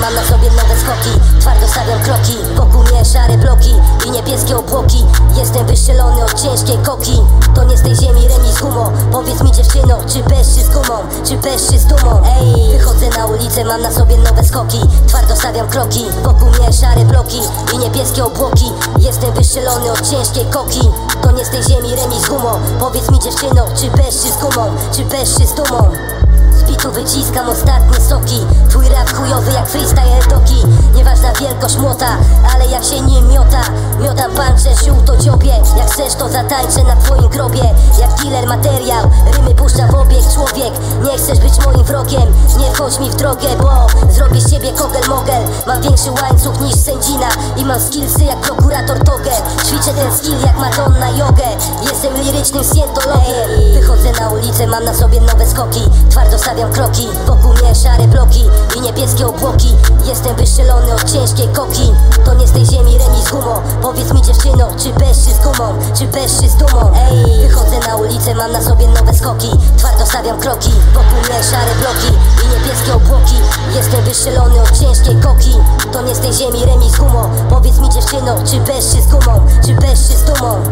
mam na sobie nowe skoki. Twardo stawiam kroki, wokół mnie szare bloki. I niebieskie obłoki. Jestem wystrzelony od ciężkiej koki. To nie z tej ziemi remis humo. Powiedz mi dziewczyno, czy bez z gumą? Czy bez z dumą? Ej, wychodzę na ulicę, mam na sobie nowe skoki. Twardo stawiam kroki, wokół mnie szare bloki. I niebieskie obłoki. Jestem wystrzelony od ciężkiej koki. To nie z tej ziemi remis humo. Powiedz mi dziewczyno, czy bez z gumą? Czy bez z dumą z bitu wyciskam ostatnie soki. Twój rap chujowy jak freestyle doki. Nieważna wielkość młota, ale jak się nim miota. Miotam pancze, żółto dziobie Jak chcesz to zatańczę na twoim grobie. Jak dealer materiał, rymy puszczam w obieg Człowiek, nie chcesz być moim wrogiem Nie wchodź mi w drogę, bo zrobię z ciebie kogel mogel. Mam większy łańcuch niż sędzina I mam skillsy jak prokurator Togę. Ćwiczę ten skill jak Madonna jogę Jestem lirycznym scientologiem Ulicę, mam na sobie nowe skoki. Twardo stawiam kroki, wokół mnie szare bloki I niebieskie obłoki. Jestem wystrzelony od ciężkiej koki. To nie z tej ziemi remis humo Powiedz mi dziewczyno, czy bez czy z gumą Czy bez czy z dumą? Ej, wychodzę na ulicę, mam na sobie nowe skoki. Twardo stawiam kroki, wokół mnie szare bloki I niebieskie obłoki. Jestem wystrzelony od ciężkiej koki. To nie z tej ziemi remis humo Powiedz mi dziewczyno, czy bez czy z gumą Czy bez czy z dumą